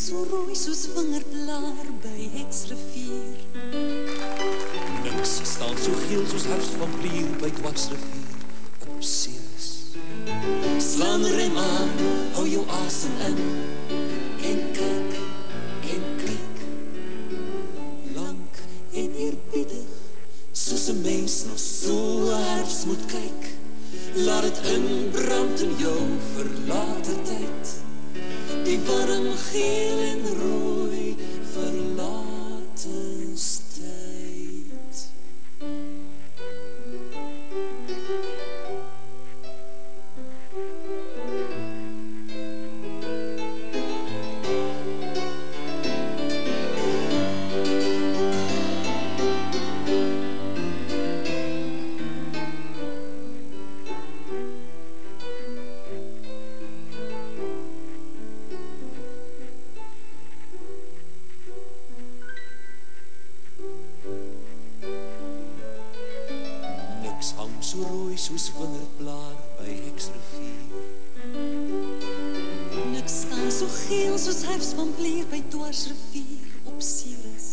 so rooi soos wingerdblaar by Heksrivier. Niks staan so geel soos herfsvampier by Dwarsrivier op Ceres. Slaan er rem aan, hou jou asem in en klik en klik. Lank en eerbiedig soos 'n mens na so herfs moet kyk. Laat dit inbrand in jou verlate tyd. Die warm geel en rooi soos wingerdblaar by Heksrivier. Niks staan so geel soos herfspamplier by dwarsrivier op Ceres.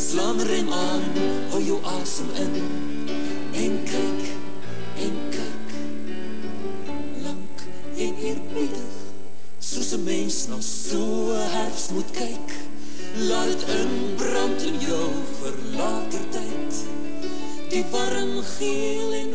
Slaan rem aan, hou jou asem in en kyk en kyk. Lank en eerbiedig, soos 'n mens na so 'n herfs moet kyk. Laat dit inbrand in jou verlater tyd. Die warm geel en